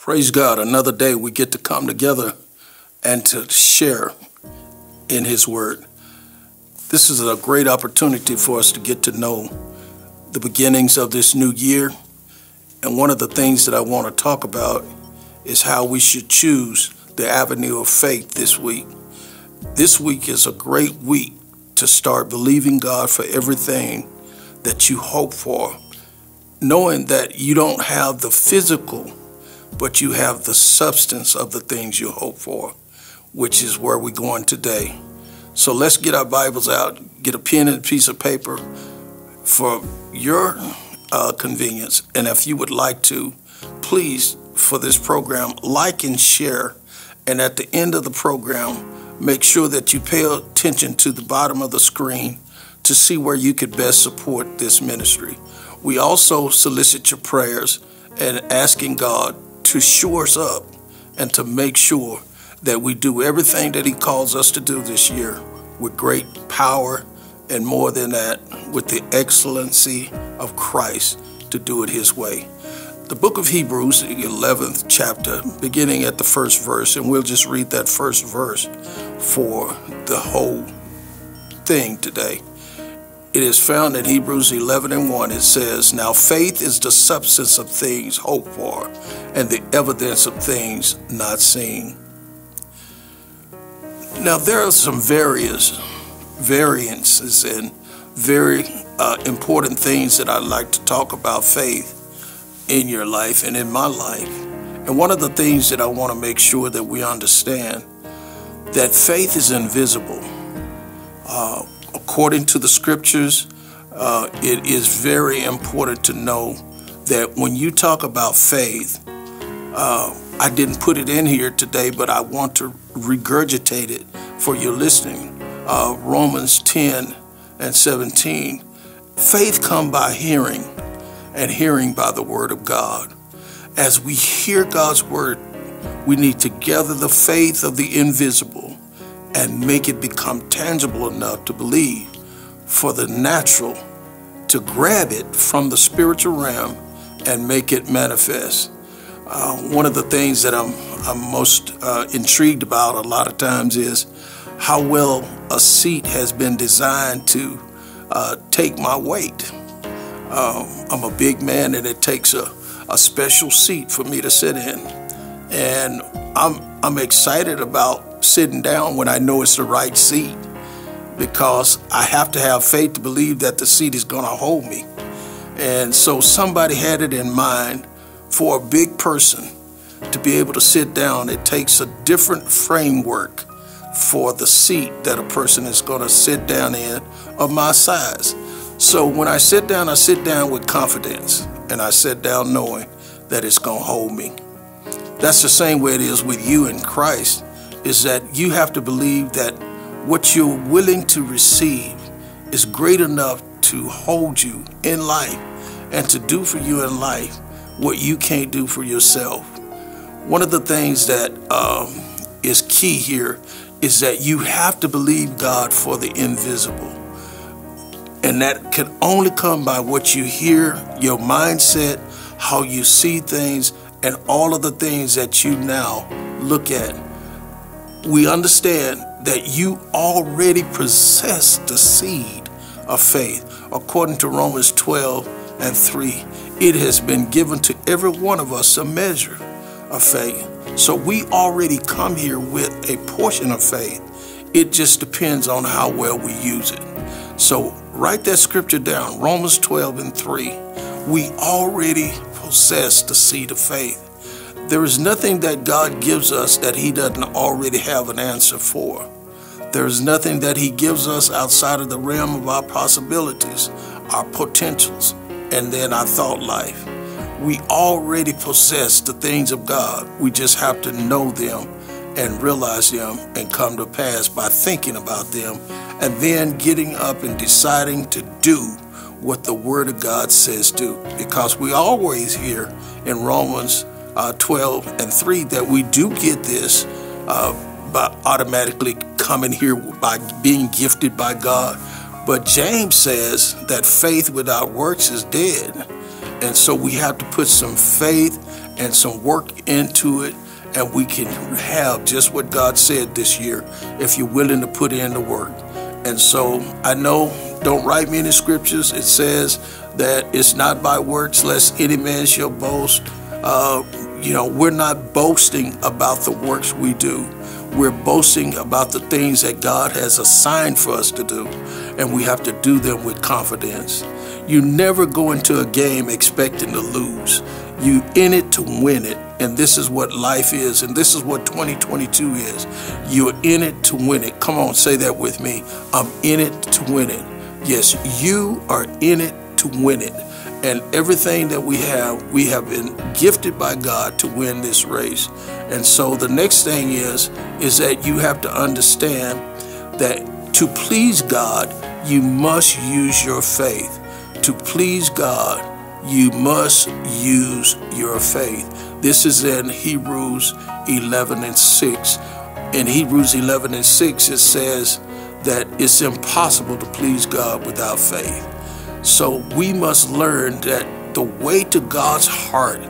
Praise God, another day we get to come together and to share in His Word. This is a great opportunity for us to get to know the beginnings of this new year. And one of the things that I want to talk about is how we should choose the avenue of faith this week. This week is a great week to start believing God for everything that you hope for, knowing that you don't have the physical but you have the substance of the things you hope for, which is where we're going today. So let's get our Bibles out, get a pen and a piece of paper for your uh, convenience. And if you would like to, please, for this program, like and share. And at the end of the program, make sure that you pay attention to the bottom of the screen to see where you could best support this ministry. We also solicit your prayers and asking God to shore us up and to make sure that we do everything that He calls us to do this year with great power and more than that, with the excellency of Christ to do it His way. The book of Hebrews, the 11th chapter, beginning at the first verse, and we'll just read that first verse for the whole thing today. It is found in Hebrews 11 and 1. It says, Now faith is the substance of things hoped for, and the evidence of things not seen. Now, there are some various variances and very uh, important things that I'd like to talk about faith in your life and in my life. And one of the things that I want to make sure that we understand that faith is invisible. Uh, according to the scriptures, uh, it is very important to know that when you talk about faith, uh, I didn't put it in here today, but I want to regurgitate it for your listening. Uh, Romans 10 and 17. Faith come by hearing, and hearing by the word of God. As we hear God's word, we need to gather the faith of the invisible and make it become tangible enough to believe for the natural to grab it from the spiritual realm and make it manifest. Uh, one of the things that I'm, I'm most uh, intrigued about a lot of times is how well a seat has been designed to uh, take my weight. Um, I'm a big man and it takes a, a special seat for me to sit in. And I'm, I'm excited about sitting down when I know it's the right seat because I have to have faith to believe that the seat is going to hold me. And so somebody had it in mind for a big person to be able to sit down. It takes a different framework for the seat that a person is going to sit down in of my size. So when I sit down, I sit down with confidence and I sit down knowing that it's going to hold me. That's the same way it is with you in Christ is that you have to believe that what you're willing to receive is great enough to hold you in life and to do for you in life what you can't do for yourself. One of the things that um, is key here is that you have to believe God for the invisible. And that can only come by what you hear, your mindset, how you see things, and all of the things that you now look at we understand that you already possess the seed of faith. According to Romans 12 and 3, it has been given to every one of us a measure of faith. So we already come here with a portion of faith. It just depends on how well we use it. So write that scripture down Romans 12 and 3. We already possess the seed of faith. There is nothing that God gives us that He doesn't already have an answer for. There is nothing that He gives us outside of the realm of our possibilities, our potentials, and then our thought life. We already possess the things of God. We just have to know them and realize them and come to pass by thinking about them and then getting up and deciding to do what the Word of God says do. Because we always hear in Romans uh, 12 and 3 that we do get this uh, by automatically coming here by being gifted by God. But James says that faith without works is dead. And so we have to put some faith and some work into it, and we can have just what God said this year if you're willing to put in the work. And so I know, don't write me any scriptures. It says that it's not by works, lest any man shall boast. Uh, you know, we're not boasting about the works we do. We're boasting about the things that God has assigned for us to do, and we have to do them with confidence. You never go into a game expecting to lose. You in it to win it. And this is what life is. And this is what 2022 is. You're in it to win it. Come on, say that with me. I'm in it to win it. Yes, you are in it to win it. And everything that we have, we have been gifted by God to win this race. And so the next thing is, is that you have to understand that to please God, you must use your faith. To please God, you must use your faith. This is in Hebrews 11 and 6. In Hebrews 11 and 6, it says that it's impossible to please God without faith. So we must learn that the way to God's heart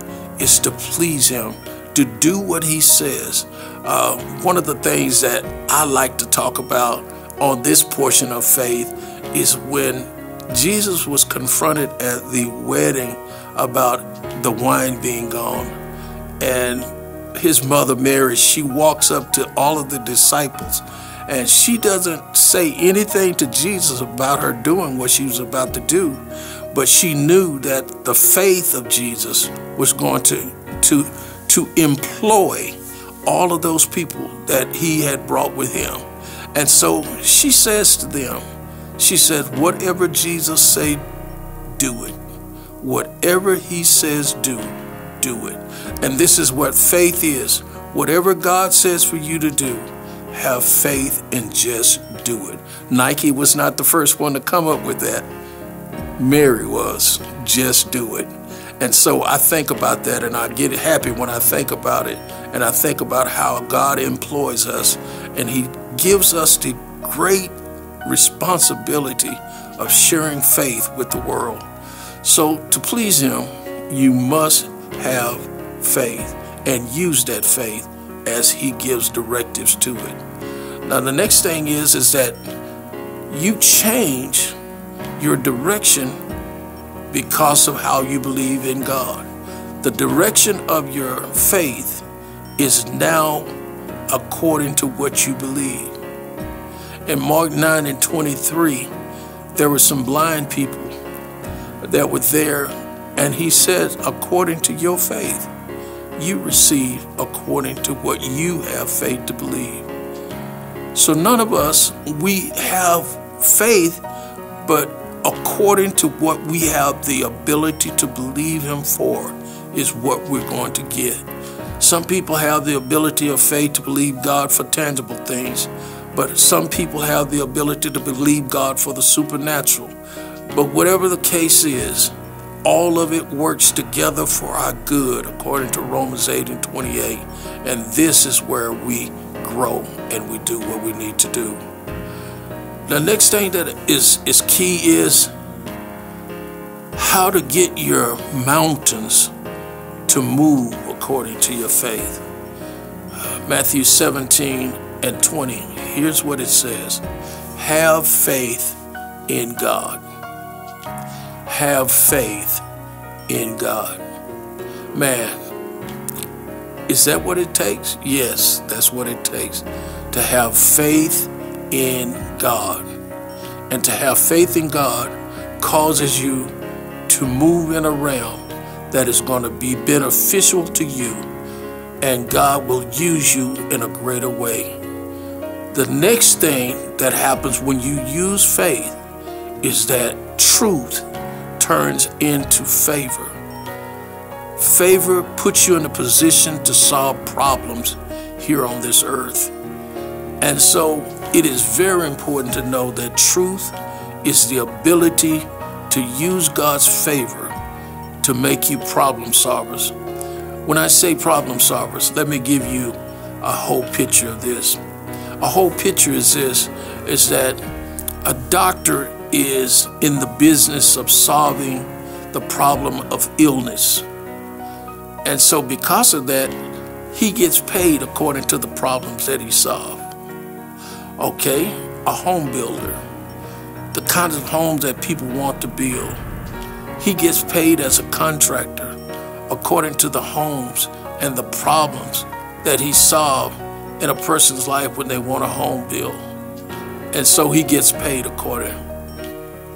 is to please Him, to do what He says. Uh, one of the things that I like to talk about on this portion of faith is when Jesus was confronted at the wedding about the wine being gone. And his mother Mary, she walks up to all of the disciples and she doesn't say anything to Jesus about her doing what she was about to do, but she knew that the faith of Jesus was going to to to employ all of those people that he had brought with him. And so she says to them, she said, whatever Jesus say, do it. Whatever he says do, do it. And this is what faith is. Whatever God says for you to do, have faith and just do it. Nike was not the first one to come up with that. Mary was. Just do it. And so I think about that and I get happy when I think about it. And I think about how God employs us and He gives us the great responsibility of sharing faith with the world. So to please Him, you must have faith and use that faith as He gives directives to it. Now the next thing is is that you change your direction because of how you believe in God. The direction of your faith is now according to what you believe. In Mark 9 and 23, there were some blind people that were there, and he said, according to your faith, you receive according to what you have faith to believe. So none of us, we have faith, but according to what we have the ability to believe him for is what we're going to get. Some people have the ability of faith to believe God for tangible things, but some people have the ability to believe God for the supernatural. But whatever the case is, all of it works together for our good, according to Romans 8 and 28. And this is where we grow and we do what we need to do. The next thing that is, is key is how to get your mountains to move according to your faith. Uh, Matthew 17 and 20. Here's what it says Have faith in God have faith in God. Man, is that what it takes? Yes, that's what it takes. To have faith in God. And to have faith in God causes you to move in a realm that is going to be beneficial to you, and God will use you in a greater way. The next thing that happens when you use faith is that truth turns into favor. Favor puts you in a position to solve problems here on this earth. And so it is very important to know that truth is the ability to use God's favor to make you problem solvers. When I say problem solvers, let me give you a whole picture of this. A whole picture is this is that a doctor is in the business of solving the problem of illness. And so, because of that, he gets paid according to the problems that he solved. Okay, a home builder, the kinds of homes that people want to build. He gets paid as a contractor according to the homes and the problems that he solved in a person's life when they want a home built. And so he gets paid according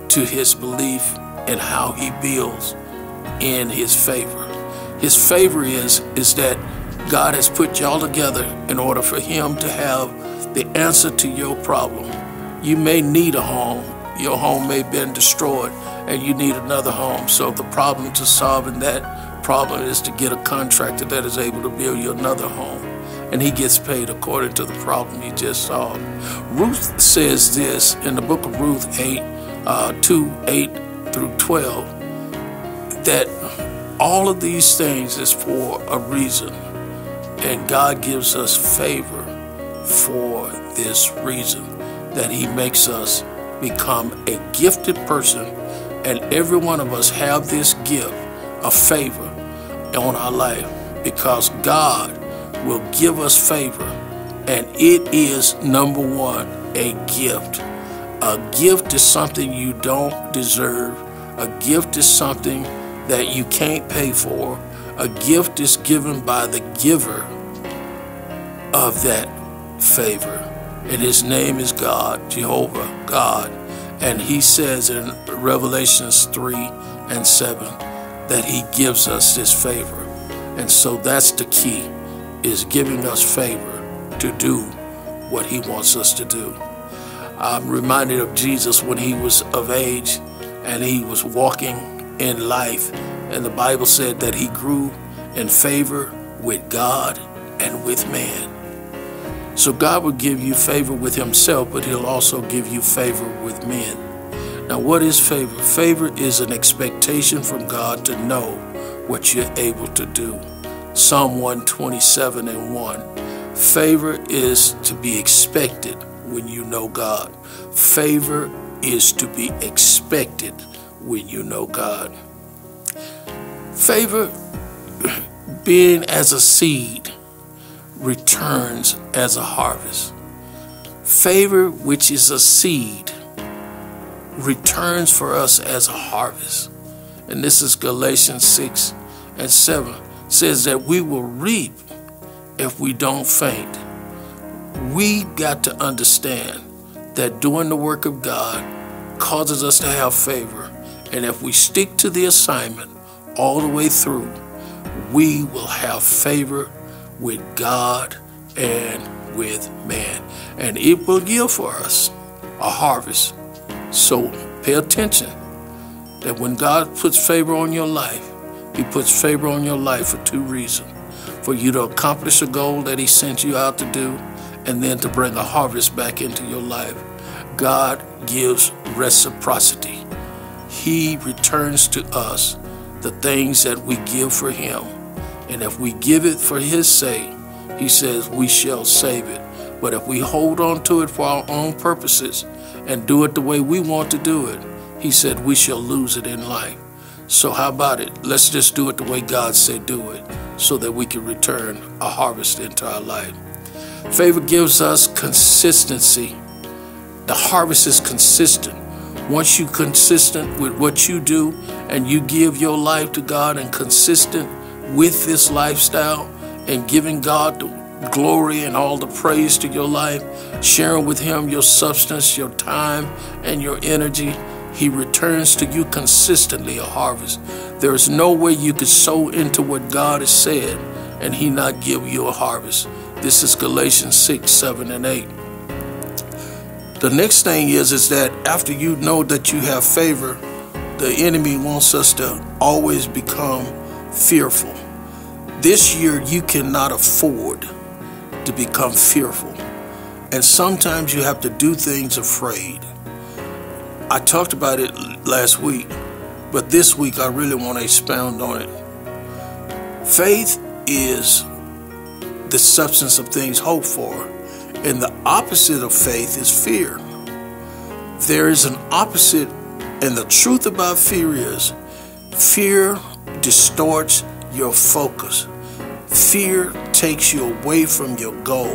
to his belief and how he builds in his favor. His favor is, is that God has put y'all together in order for him to have the answer to your problem. You may need a home. Your home may have been destroyed and you need another home. So the problem to solving that problem is to get a contractor that is able to build you another home. And he gets paid according to the problem you just solved. Ruth says this in the book of Ruth 8, uh, 2, 8 through 12, that all of these things is for a reason. And God gives us favor for this reason that He makes us become a gifted person, and every one of us have this gift of favor on our life because God will give us favor, and it is number one a gift. A gift is something you don't deserve. A gift is something that you can't pay for. A gift is given by the giver of that favor. And his name is God, Jehovah, God. And he says in Revelations 3 and 7 that he gives us his favor. And so that's the key, is giving us favor to do what he wants us to do. I'm reminded of Jesus when he was of age and he was walking in life. And the Bible said that he grew in favor with God and with man. So God will give you favor with himself, but he'll also give you favor with men. Now, what is favor? Favor is an expectation from God to know what you're able to do. Psalm 127 and 1. Favor is to be expected when you know God. Favor is to be expected when you know God. Favor, being as a seed, returns as a harvest. Favor, which is a seed, returns for us as a harvest. And this is Galatians 6 and 7 says that we will reap if we don't faint. We got to understand that doing the work of God causes us to have favor. And if we stick to the assignment all the way through, we will have favor with God and with man. And it will yield for us a harvest. So pay attention that when God puts favor on your life, He puts favor on your life for two reasons for you to accomplish a goal that He sent you out to do, and then to bring a harvest back into your life. God gives reciprocity. He returns to us the things that we give for Him. And if we give it for His sake, He says we shall save it. But if we hold on to it for our own purposes and do it the way we want to do it, He said we shall lose it in life. So, how about it? Let's just do it the way God said do it so that we can return a harvest into our life. Favor gives us consistency. The harvest is consistent. Once you're consistent with what you do and you give your life to God and consistent with this lifestyle and giving God the glory and all the praise to your life, sharing with Him your substance, your time, and your energy, He returns to you consistently a harvest. There is no way you could sow into what God has said and He not give you a harvest. This is Galatians 6, 7, and 8. The next thing is, is that after you know that you have favor, the enemy wants us to always become fearful. This year, you cannot afford to become fearful. And sometimes you have to do things afraid. I talked about it last week, but this week I really want to expound on it. Faith is the substance of things hoped for. And the opposite of faith is fear. There is an opposite, and the truth about fear is fear distorts your focus. Fear takes you away from your goal.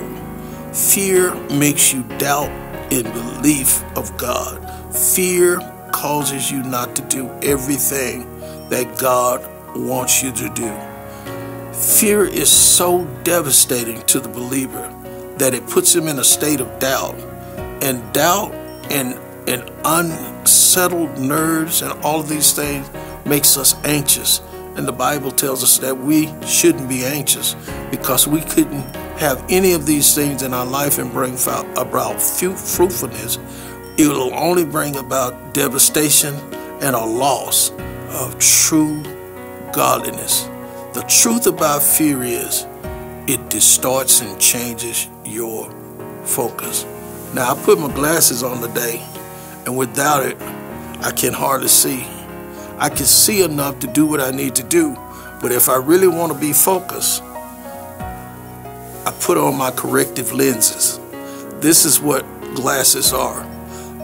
Fear makes you doubt in belief of God. Fear causes you not to do everything that God wants you to do. Fear is so devastating to the believer that it puts him in a state of doubt. And doubt and, and unsettled nerves and all of these things makes us anxious. And the Bible tells us that we shouldn't be anxious because we couldn't have any of these things in our life and bring about fruitfulness. It will only bring about devastation and a loss of true godliness. The truth about fear is it distorts and changes your focus. Now, I put my glasses on today, and without it, I can hardly see. I can see enough to do what I need to do, but if I really want to be focused, I put on my corrective lenses. This is what glasses are.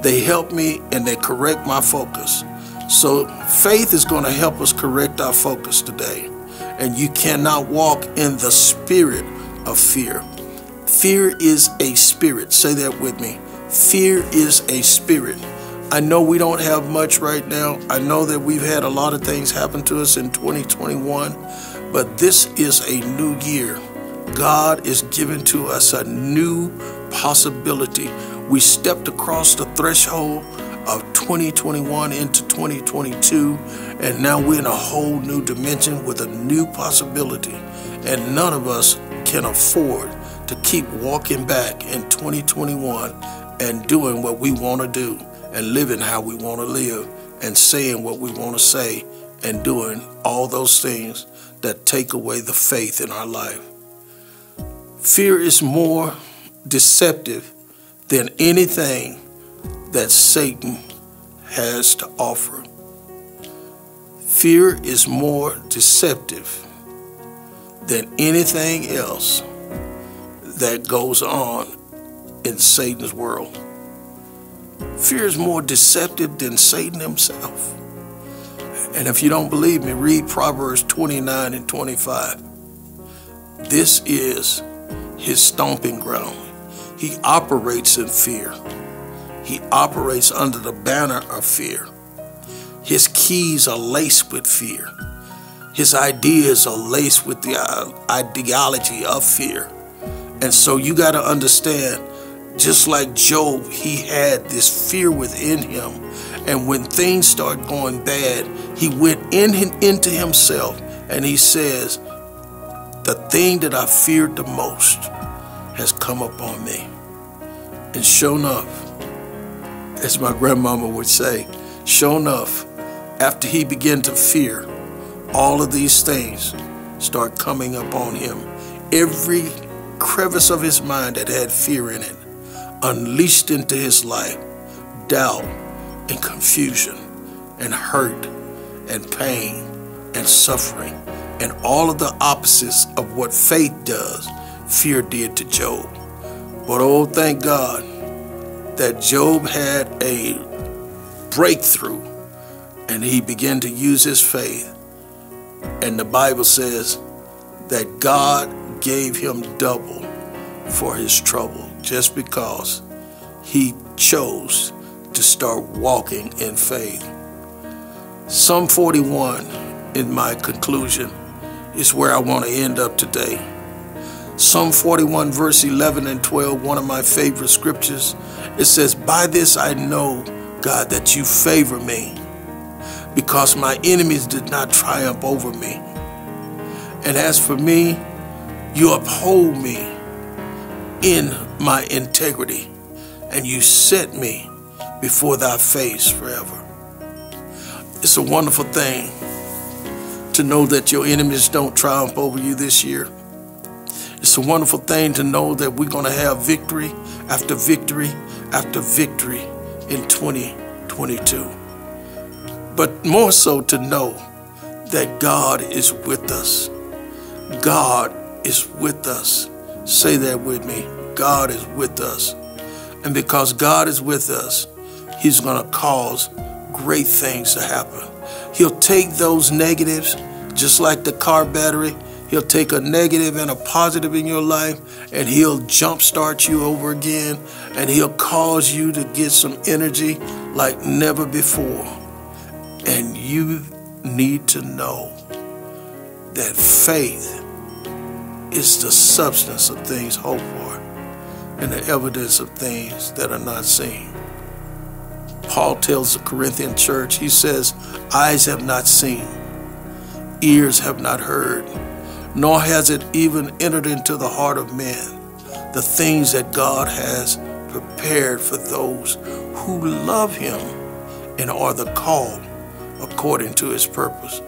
They help me and they correct my focus. So faith is going to help us correct our focus today. And you cannot walk in the spirit of fear. Fear is a spirit. Say that with me. Fear is a spirit. I know we don't have much right now. I know that we've had a lot of things happen to us in 2021, but this is a new year. God is giving to us a new possibility. We stepped across the threshold of 2021 into 2022, and now we're in a whole new dimension with a new possibility. And none of us can afford to keep walking back in 2021 and doing what we want to do and living how we want to live and saying what we want to say and doing all those things that take away the faith in our life. Fear is more deceptive than anything that Satan has to offer. Fear is more deceptive than anything else that goes on in Satan's world. Fear is more deceptive than Satan himself. And if you don't believe me, read Proverbs 29 and 25. This is his stomping ground. He operates in fear. He operates under the banner of fear. His keys are laced with fear. His ideas are laced with the ideology of fear. And so you got to understand, just like Job, he had this fear within him. And when things start going bad, he went in into himself and he says, The thing that I feared the most has come upon me. And sure enough, as my grandmama would say, sure enough, after he began to fear, all of these things start coming upon him. Every crevice of his mind that had fear in it, unleashed into his life doubt and confusion and hurt and pain and suffering and all of the opposites of what faith does, fear did to Job. But oh, thank God that Job had a breakthrough and he began to use his faith. And the Bible says that God gave him double for his trouble just because he chose to start walking in faith. Psalm 41, in my conclusion, is where I want to end up today. Psalm 41, verse 11 and 12, one of my favorite scriptures. It says, By this I know, God, that you favor me, because my enemies did not triumph over me. And as for me, you uphold me in my integrity, and you set me before thy face forever. It's a wonderful thing to know that your enemies don't triumph over you this year. It's a wonderful thing to know that we're going to have victory after victory after victory in 2022. But more so to know that God is with us. God is with us. Say that with me. God is with us. And because God is with us, He's going to cause great things to happen. He'll take those negatives, just like the car battery, He'll take a negative and a positive in your life and he'll jumpstart you over again and he'll cause you to get some energy like never before. And you need to know that faith is the substance of things hoped for and the evidence of things that are not seen. Paul tells the Corinthian church, he says, Eyes have not seen, ears have not heard nor has it even entered into the heart of man the things that God has prepared for those who love him and are the called according to his purpose.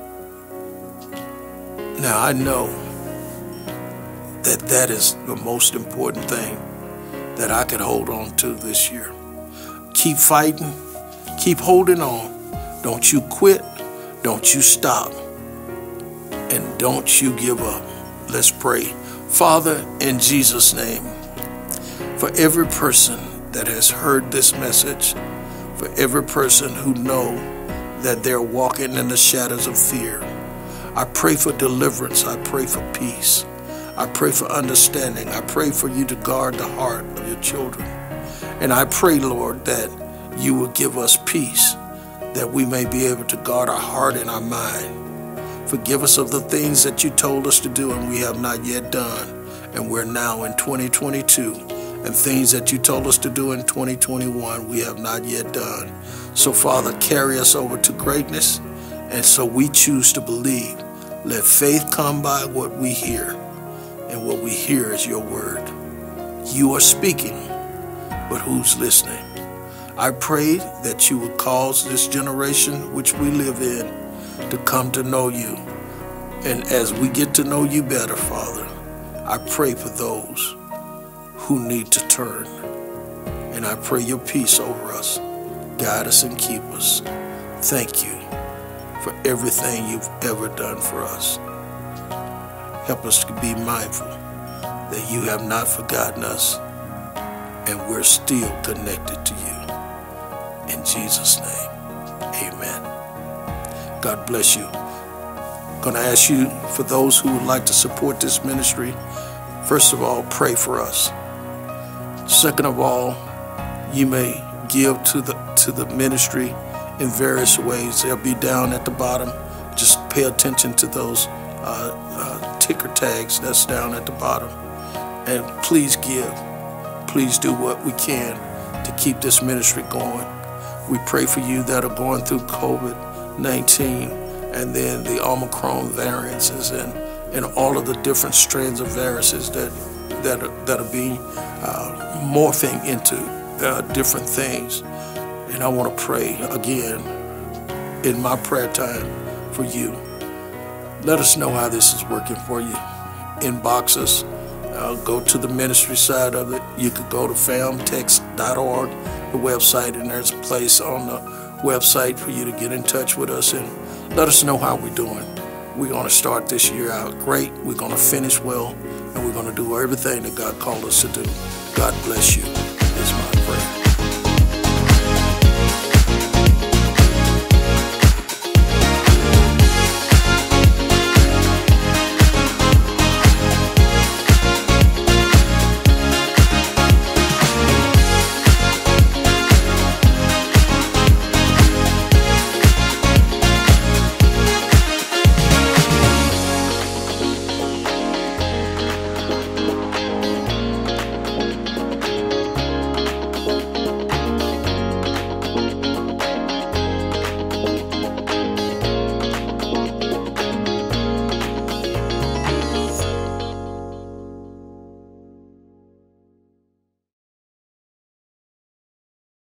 Now I know that that is the most important thing that I could hold on to this year. Keep fighting, keep holding on. Don't you quit, don't you stop and don't you give up. Let's pray. Father, in Jesus' name, for every person that has heard this message, for every person who know that they're walking in the shadows of fear, I pray for deliverance. I pray for peace. I pray for understanding. I pray for you to guard the heart of your children. And I pray, Lord, that you will give us peace, that we may be able to guard our heart and our mind Forgive us of the things that you told us to do and we have not yet done. And we're now in 2022. And things that you told us to do in 2021 we have not yet done. So, Father, carry us over to greatness. And so we choose to believe. Let faith come by what we hear. And what we hear is your word. You are speaking, but who's listening? I pray that you would cause this generation which we live in to come to know you. And as we get to know you better, Father, I pray for those who need to turn. And I pray your peace over us. Guide us and keep us. Thank you for everything you've ever done for us. Help us to be mindful that you have not forgotten us and we're still connected to you. In Jesus' name, amen. God bless you. I'm going to ask you, for those who would like to support this ministry, first of all, pray for us. Second of all, you may give to the to the ministry in various ways. They'll be down at the bottom. Just pay attention to those uh, uh, ticker tags that's down at the bottom. And please give. Please do what we can to keep this ministry going. We pray for you that are going through COVID 19 and then the Omicron variances and, and all of the different strands of viruses that, that, are, that are being uh, morphing into uh, different things. And I want to pray again in my prayer time for you. Let us know how this is working for you. Inbox us. Uh, go to the ministry side of it. You could go to famtext.org, the website, and there's a place on the website for you to get in touch with us and let us know how we're doing. We're going to start this year out great. We're going to finish well, and we're going to do everything that God called us to do. God bless you.